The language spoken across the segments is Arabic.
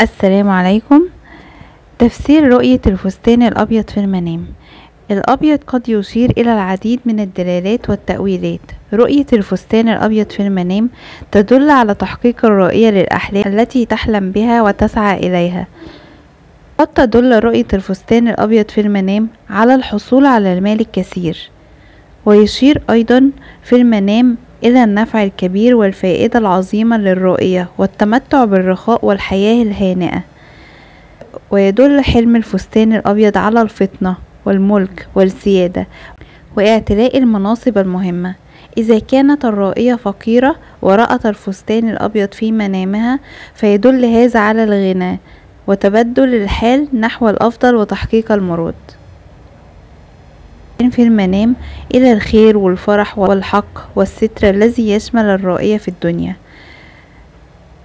السلام عليكم. تفسير رؤية الفستان الأبيض في المنام. الأبيض قد يشير إلى العديد من الدلالات والتأويلات. رؤية الفستان الأبيض في المنام تدل على تحقيق الرؤية للأحلام التي تحلم بها وتسعى إليها. قد تدل رؤية الفستان الأبيض في المنام على الحصول على المال الكثير. ويشير أيضا في المنام إلى النفع الكبير والفائدة العظيمة للرؤية والتمتع بالرخاء والحياة الهانئة. ويدل حلم الفستان الأبيض على الفطنة والملك والسيادة واعتلاء المناصب المهمة. إذا كانت الرائية فقيرة ورأت الفستان الأبيض في منامها فيدل هذا على الغنى وتبدل الحال نحو الأفضل وتحقيق المراد. في المنام إلى الخير والفرح والحق والستر الذي يشمل الرائية في الدنيا.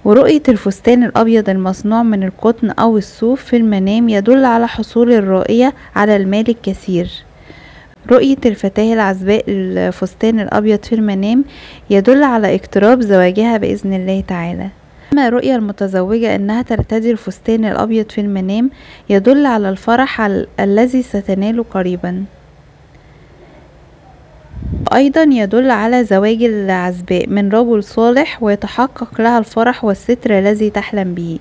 ورؤية الفستان الأبيض المصنوع من القطن أو الصوف في المنام يدل على حصول الرائية على المال الكثير. رؤية الفتاة العزباء الفستان الأبيض في المنام يدل على اقتراب زواجها بإذن الله تعالى. أما رؤية المتزوجة أنها ترتدي الفستان الأبيض في المنام يدل على الفرح الذي ستناله قريبا. أيضا يدل على زواج العزباء من رجل صالح ويتحقق لها الفرح والستر الذي تحلم به.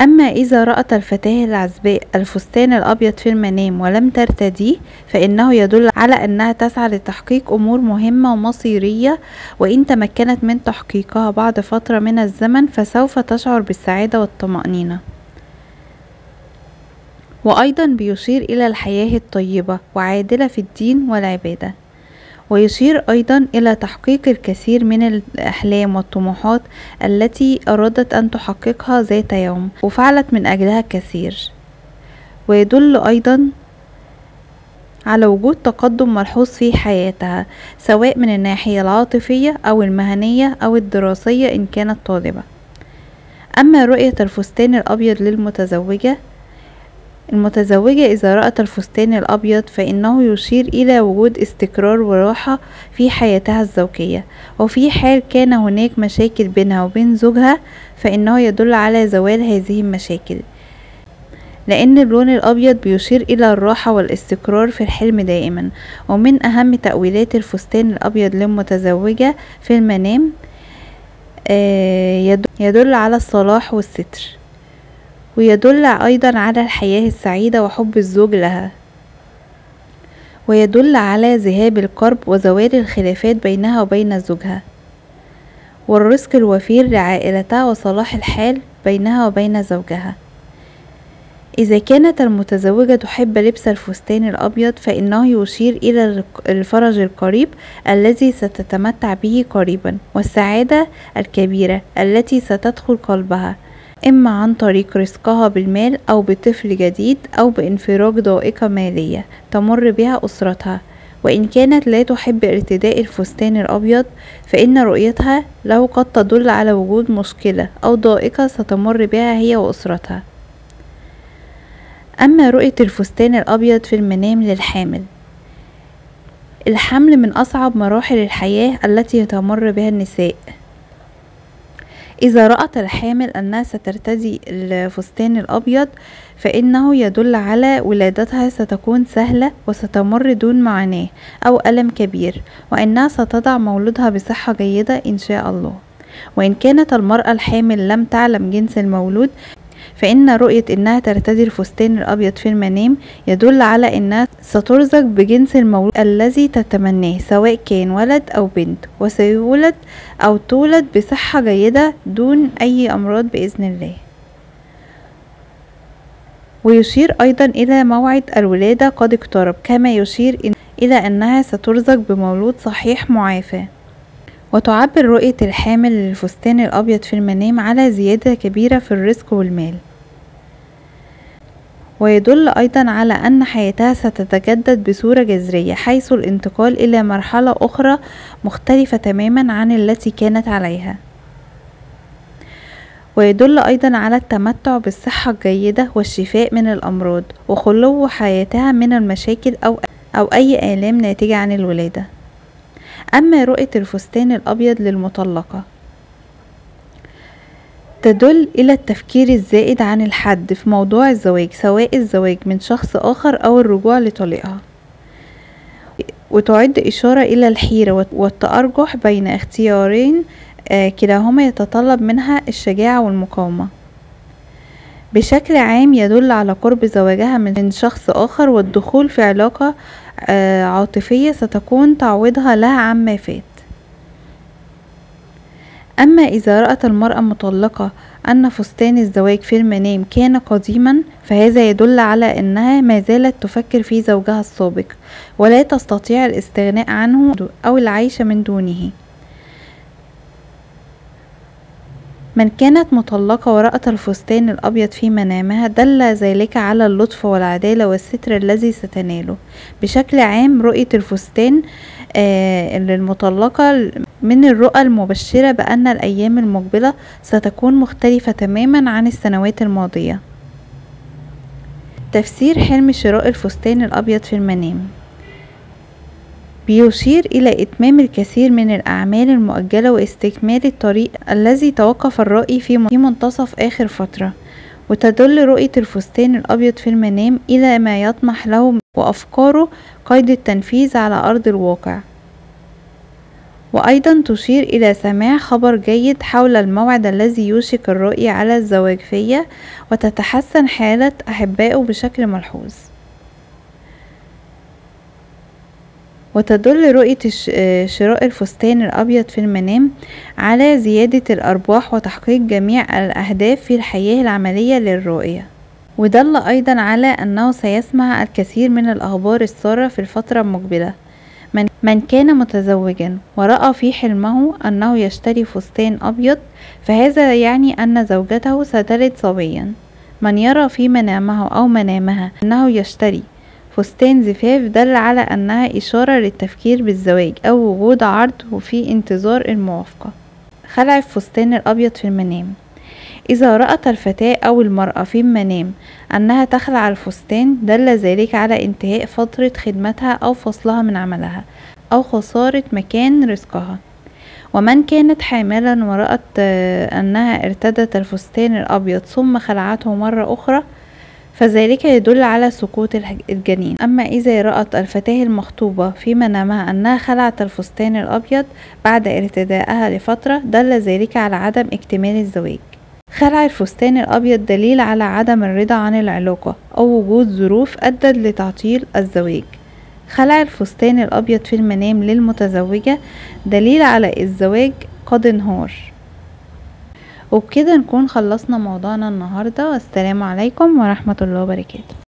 أما إذا رأت الفتاة العزباء الفستان الأبيض في المنام ولم ترتديه فإنه يدل على أنها تسعى لتحقيق أمور مهمة ومصيرية وإن تمكنت من تحقيقها بعد فترة من الزمن فسوف تشعر بالسعادة والطمأنينة. وأيضا بيشير إلى الحياة الطيبة وعادلة في الدين والعبادة ويشير أيضا إلى تحقيق الكثير من الأحلام والطموحات التي أرادت أن تحققها ذات يوم وفعلت من أجلها الكثير ويدل أيضا على وجود تقدم ملحوظ في حياتها سواء من الناحية العاطفية أو المهنية أو الدراسية إن كانت طالبة. أما رؤية الفستان الأبيض للمتزوجة المتزوجة إذا رأت الفستان الأبيض فإنه يشير إلى وجود استقرار وراحة في حياتها الزوجية وفي حال كان هناك مشاكل بينها وبين زوجها فإنه يدل على زوال هذه المشاكل. لأن اللون الأبيض بيشير إلى الراحة والاستقرار في الحلم دائما ومن أهم تأويلات الفستان الأبيض للمتزوجة في المنام يدل على الصلاح والستر. ويدل أيضا على الحياة السعيدة وحب الزوج لها. ويدل على ذهاب الكرب وزوال الخلافات بينها وبين زوجها. والرزق الوفير لعائلتها وصلاح الحال بينها وبين زوجها. إذا كانت المتزوجة تحب لبس الفستان الأبيض فإنه يشير إلى الفرج القريب الذي ستتمتع به قريبا والسعادة الكبيرة التي ستدخل قلبها. إما عن طريق رزقها بالمال أو بطفل جديد أو بانفراج ضائقة مالية تمر بها أسرتها. وإن كانت لا تحب ارتداء الفستان الأبيض فإن رؤيتها له قد تدل على وجود مشكلة أو ضائقة ستمر بها هي وأسرتها. أما رؤية الفستان الأبيض في المنام للحامل. الحمل من أصعب مراحل الحياة التي تمر بها النساء. إذا رأت الحامل أنها سترتدي الفستان الأبيض فإنه يدل على ولادتها ستكون سهلة وستمر دون معاناة أو ألم كبير وأنها ستضع مولودها بصحة جيدة إن شاء الله. وإن كانت المرأة الحامل لم تعلم جنس المولود فإن رؤية إنها ترتدي الفستان الأبيض في المنام يدل على إنها سترزق بجنس المولود الذي تتمناه سواء كان ولد أو بنت وسيولد أو تولد بصحة جيدة دون أي أمراض بإذن الله. ويشير أيضا إلى موعد الولادة قد اقترب كما يشير إلى أنها سترزق بمولود صحيح معافى. وتعبر رؤية الحامل للفستان الأبيض في المنام على زيادة كبيرة في الرزق والمال. ويدل أيضا على أن حياتها ستتجدد بصورة جذرية حيث الانتقال إلى مرحلة أخرى مختلفة تماما عن التي كانت عليها. ويدل أيضا على التمتع بالصحة الجيدة والشفاء من الأمراض وخلو حياتها من المشاكل أو, أو أي آلام ناتجة عن الولادة. أما رؤية الفستان الأبيض للمطلقة تدل إلى التفكير الزائد عن الحد في موضوع الزواج سواء الزواج من شخص آخر أو الرجوع لطليقها وتعد إشارة إلى الحيرة والتأرجح بين اختيارين آه، كلاهما يتطلب منها الشجاعة والمقاومة. بشكل عام يدل على قرب زواجها من شخص آخر والدخول في علاقة آه، عاطفية ستكون تعويضها لها عما فات. أما إذا رأت المرأة المطلقة أن فستان الزواج في المنام كان قديما فهذا يدل على أنها ما زالت تفكر في زوجها السابق ولا تستطيع الاستغناء عنه أو العيش من دونه. من كانت مطلقة ورأت الفستان الأبيض في منامها دل ذلك على اللطف والعدالة والستر الذي ستناله. بشكل عام رؤية الفستان آه للمطلقة من الرؤى المبشرة بأن الأيام المقبلة ستكون مختلفة تماما عن السنوات الماضية. تفسير حلم شراء الفستان الأبيض في المنام. بيشير إلى إتمام الكثير من الأعمال المؤجلة واستكمال الطريق الذي توقف الرأي في منتصف آخر فترة وتدل رؤية الفستان الأبيض في المنام إلى ما يطمح له وأفكاره قيد التنفيذ على أرض الواقع. وأيضا تشير إلى سماع خبر جيد حول الموعد الذي يوشك الرؤية على الزواج فيه وتتحسن حالة أحبائه بشكل ملحوظ. وتدل رؤية شراء الفستان الأبيض في المنام على زيادة الأرباح وتحقيق جميع الأهداف في الحياة العملية للرؤية. ودل أيضا على أنه سيسمع الكثير من الأخبار السارة في الفترة المقبلة. من, من كان متزوجا ورأى في حلمه أنه يشتري فستان أبيض فهذا يعني أن زوجته ستلد صبيا. من يرى في منامه أو منامها أنه يشتري فستان زفاف دل على أنها إشارة للتفكير بالزواج أو وجود عرض وفي انتظار الموافقة. خلع الفستان الأبيض في المنام. إذا رأت الفتاة أو المرأة في المنام أنها تخلع الفستان دل ذلك على انتهاء فترة خدمتها أو فصلها من عملها أو خسارة مكان رزقها. ومن كانت حاملا ورأت أنها ارتدت الفستان الأبيض ثم خلعته مرة أخرى فذلك يدل على سقوط الجنين. أما إذا رأت الفتاة المخطوبة في منامها أنها خلعت الفستان الأبيض بعد ارتدائها لفترة دل ذلك على عدم اكتمال الزواج. خلع الفستان الأبيض دليل على عدم الرضا عن العلاقة أو وجود ظروف أدت لتعطيل الزواج. خلع الفستان الأبيض في المنام للمتزوجة دليل على الزواج قد انهار. وبكده نكون خلصنا موضوعنا النهاردة. والسلام عليكم ورحمة الله وبركاته.